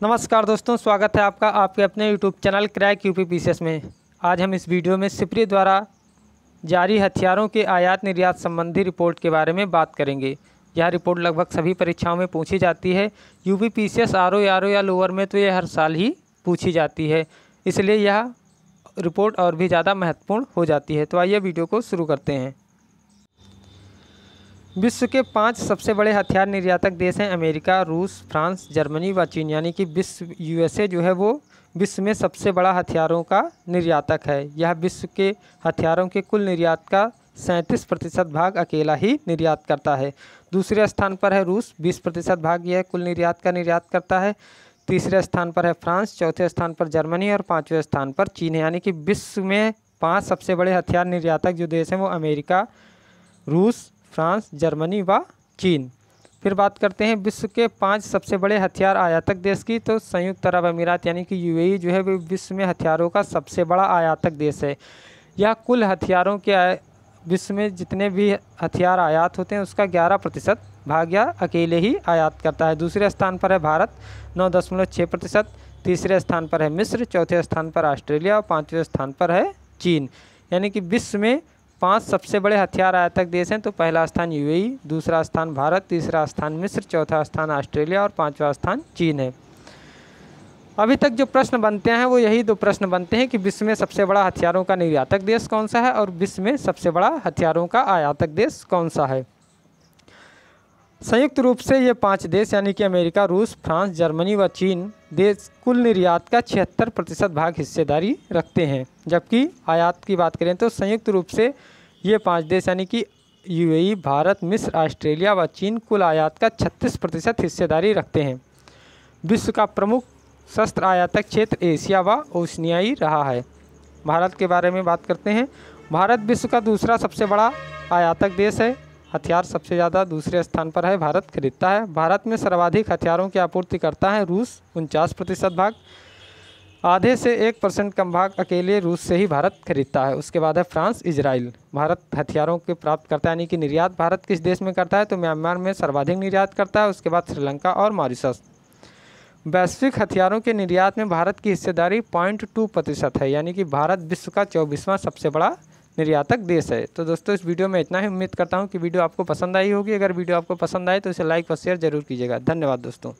नमस्कार दोस्तों, स्वागत है आपका आपके अपने YouTube channel crack UP PCS में। आज हम इस वीडियो में सिपरी द्वारा जारी हथियारों के आयात निर्यात संबंधी रिपोर्ट के बारे में बात करेंगे। यह रिपोर्ट लगभग सभी परीक्षाओं में पूछी जाती है। ओ आर ओ या लोअर में तो यह हर साल ही पूछी जाती है। इसलिए यह रिपोर्ट और भी ज़्यादा महत्वपूर्ण हो जाती है। तो आइए वीडियो को शुरू करते हैं। विश्व के पाँच सबसे बड़े हथियार निर्यातक देश हैं अमेरिका, रूस, फ्रांस, जर्मनी व चीन। यानी कि विश्व, यूएसए जो है वो विश्व में सबसे बड़ा हथियारों का निर्यातक है। यह विश्व के हथियारों के कुल निर्यात का सैंतीस प्रतिशत भाग अकेला ही निर्यात करता है। दूसरे स्थान पर है रूस, बीस प्रतिशत भाग यह कुल निर्यात का निर्यात करता है। तीसरे स्थान पर है फ्रांस, चौथे स्थान पर जर्मनी और पाँचवें स्थान पर चीन। है यानी कि विश्व में पाँच सबसे बड़े हथियार निर्यातक जो देश हैं वो अमेरिका, रूस फ्रांस, जर्मनी व चीन। फिर बात करते हैं विश्व के पाँच सबसे बड़े हथियार आयातक देश की तो संयुक्त अरब अमीरात यानी कि यूएई जो है, वो विश्व में हथियारों का सबसे बड़ा आयातक देश है। यह कुल हथियारों के विश्व में जितने भी हथियार आयात होते हैं, उसका ग्यारह प्रतिशत भाग अकेले ही आयात करता है। दूसरे स्थान पर है भारत, नौ दशमलव छः प्रतिशत। तीसरे स्थान पर है मिस्र, चौथे स्थान पर ऑस्ट्रेलिया और पाँचवें स्थान पर है चीन। यानी कि विश्व में पाँच सबसे बड़े हथियार आयातक देश हैं तो पहला स्थान यूएई दूसरा स्थान भारत, तीसरा स्थान मिस्र, चौथा स्थान ऑस्ट्रेलिया और पाँचवा स्थान चीन है। अभी तक जो प्रश्न बनते हैं, वो यही दो प्रश्न बनते हैं कि विश्व में सबसे बड़ा हथियारों का निर्यातक देश कौन सा है और विश्व में सबसे बड़ा हथियारों का आयातक देश कौन सा है। संयुक्त रूप से ये पाँच देश, यानी कि अमेरिका, रूस, फ्रांस, जर्मनी व चीन, देश कुल निर्यात का छिहत्तर प्रतिशत भाग हिस्सेदारी रखते हैं। जबकि आयात की बात करें तो संयुक्त रूप से ये पाँच देश, यानी कि यूएई, भारत, मिस्र, ऑस्ट्रेलिया व चीन, कुल आयात का छत्तीस प्रतिशत हिस्सेदारी रखते हैं। विश्व का प्रमुख शस्त्र आयातक क्षेत्र एशिया व ओशनियाई रहा है। भारत के बारे में बात करते हैं। भारत विश्व का दूसरा सबसे बड़ा आयातक देश है। हथियार सबसे ज़्यादा दूसरे स्थान पर है, भारत खरीदता है। भारत में सर्वाधिक हथियारों की आपूर्ति करता है रूस, उनचास प्रतिशत भाग। आधे से एक परसेंट कम भाग अकेले रूस से ही भारत खरीदता है। उसके बाद है फ्रांस, इजराइल। भारत हथियारों के प्राप्त करता है, यानी कि निर्यात भारत किस देश में करता है तो म्यांमार में सर्वाधिक निर्यात करता है। उसके बाद श्रीलंका और मॉरिशस। वैश्विक हथियारों के निर्यात में भारत की हिस्सेदारी पॉइंट टू प्रतिशत है, यानी कि भारत विश्व का चौबीसवां सबसे बड़ा निर्यातक देश है। तो दोस्तों, इस वीडियो में इतना ही उम्मीद करता हूँ कि वीडियो आपको पसंद आई होगी। अगर वीडियो आपको पसंद आए तो इसे लाइक और शेयर ज़रूर कीजिएगा। धन्यवाद दोस्तों।